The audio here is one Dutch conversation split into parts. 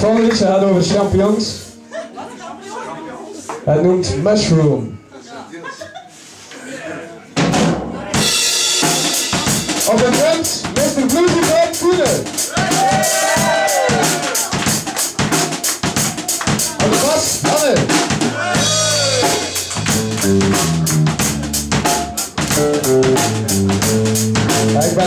Volgende ze gaat over champignons. Hij noemt mushroom. Op de drums, Mr. Bluesy Bob Poeder. Op de bas, Anne. Ik ben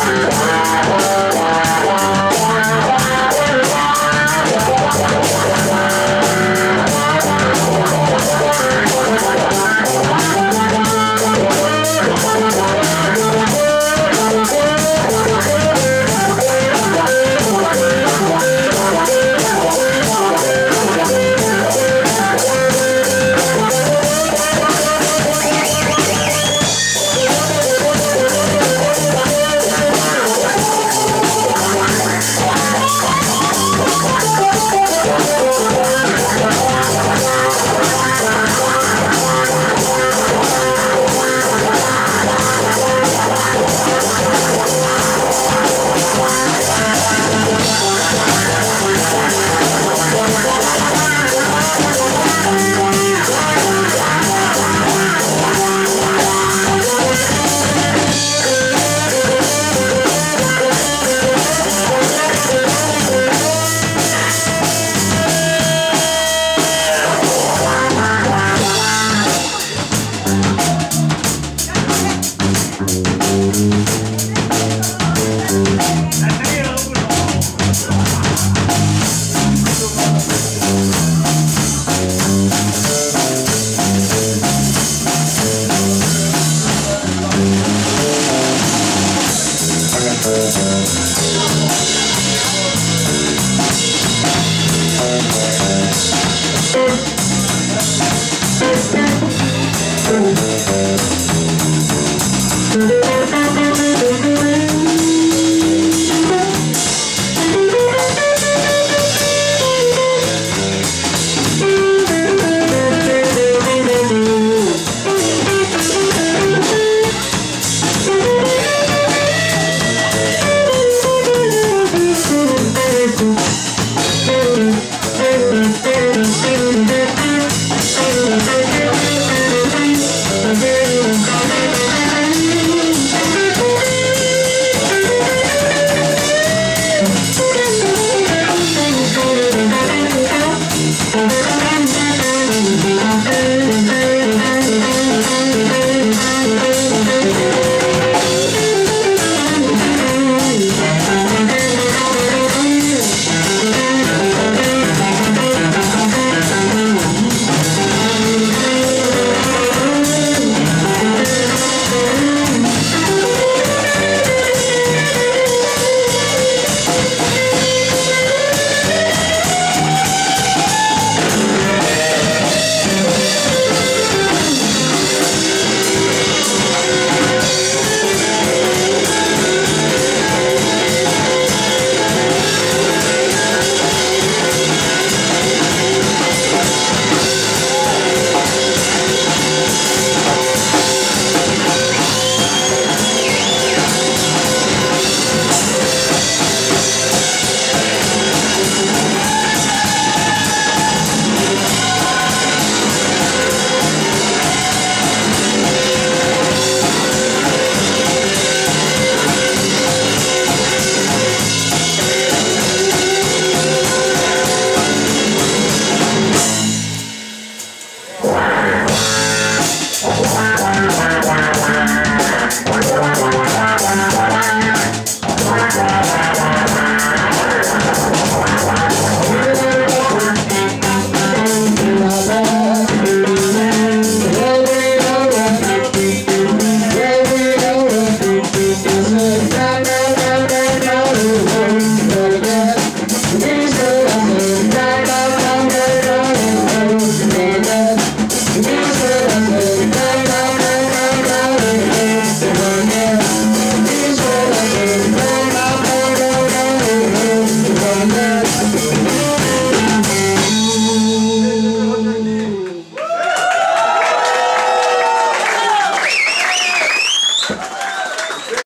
Oh,